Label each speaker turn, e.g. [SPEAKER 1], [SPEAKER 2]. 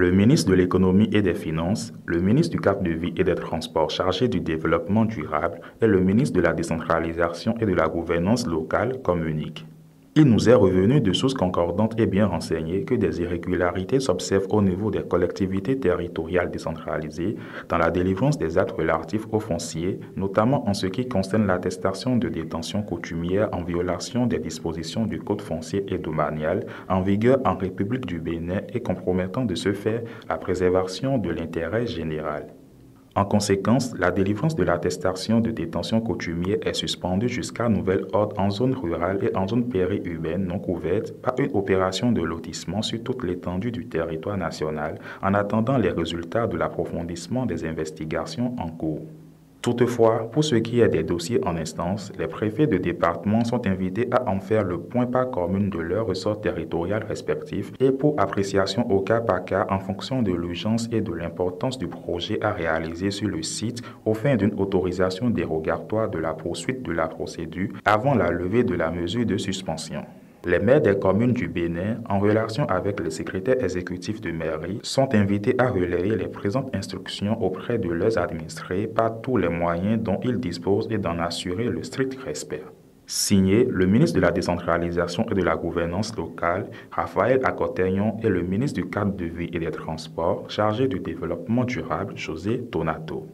[SPEAKER 1] Le ministre de l'Économie et des Finances, le ministre du cadre de vie et des Transports chargé du développement durable et le ministre de la décentralisation et de la gouvernance locale communiquent. Il nous est revenu de sources concordantes et bien renseignées que des irrégularités s'observent au niveau des collectivités territoriales décentralisées dans la délivrance des actes relatifs aux fonciers, notamment en ce qui concerne l'attestation de détention coutumière en violation des dispositions du Code foncier et domanial en vigueur en République du Bénin et compromettant de ce fait la préservation de l'intérêt général. En conséquence, la délivrance de l'attestation de détention coutumière est suspendue jusqu'à nouvel ordre en zone rurale et en zone périurbaine non couverte par une opération de lotissement sur toute l'étendue du territoire national en attendant les résultats de l'approfondissement des investigations en cours. Toutefois, pour ce qui est des dossiers en instance, les préfets de département sont invités à en faire le point par commune de leur ressort territorial respectif et pour appréciation au cas par cas en fonction de l'urgence et de l'importance du projet à réaliser sur le site au fin d'une autorisation dérogatoire de la poursuite de la procédure avant la levée de la mesure de suspension. Les maires des communes du Bénin, en relation avec le secrétaire exécutif de mairie, sont invités à relayer les présentes instructions auprès de leurs administrés par tous les moyens dont ils disposent et d'en assurer le strict respect. Signé le ministre de la Décentralisation et de la Gouvernance locale, Raphaël Acotegnon, et le ministre du Cadre de vie et des Transports, chargé du développement durable, José Donato.